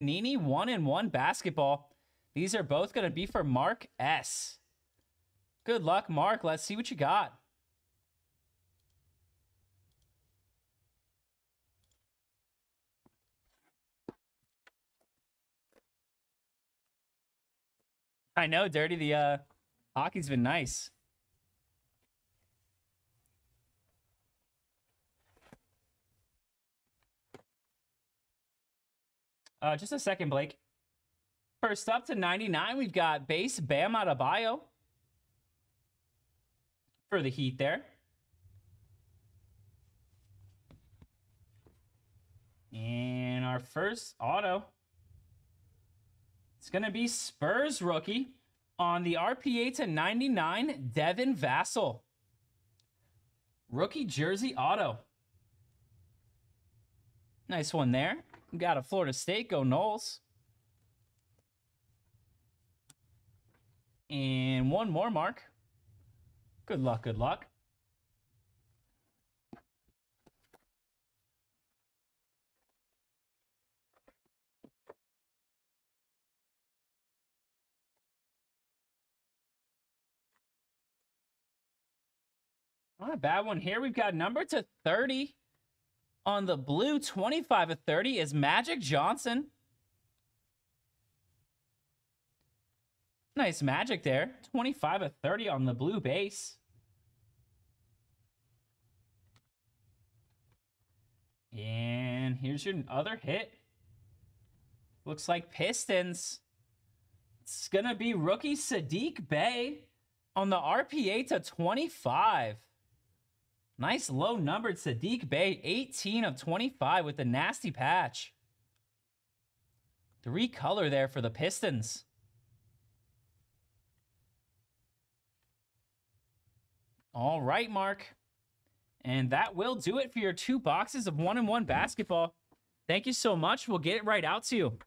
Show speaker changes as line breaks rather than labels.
Nini one and one basketball. These are both going to be for Mark S. Good luck, Mark. Let's see what you got. I know, Dirty. The uh, hockey's been nice. Uh, just a second, Blake. First up to 99, we've got base Bam Adebayo for the Heat there. And our first auto, it's going to be Spurs rookie on the RPA to 99, Devin Vassell. Rookie jersey auto. Nice one there. Got a Florida State. Go Noles. And one more, Mark. Good luck, good luck. Not a bad one here. We've got number to 30 on the blue. 25 of 30 is Magic Johnson. Nice magic there. 25 of 30 on the blue base. And here's your other hit. Looks like Pistons. It's going to be rookie Sadiq Bey on the RPA to 25. Nice low numbered Sadiq Bey, 18 of 25 with the nasty patch. Three color there for the Pistons. All right, Mark. And that will do it for your two boxes of one and one basketball. Thank you so much. We'll get it right out to you.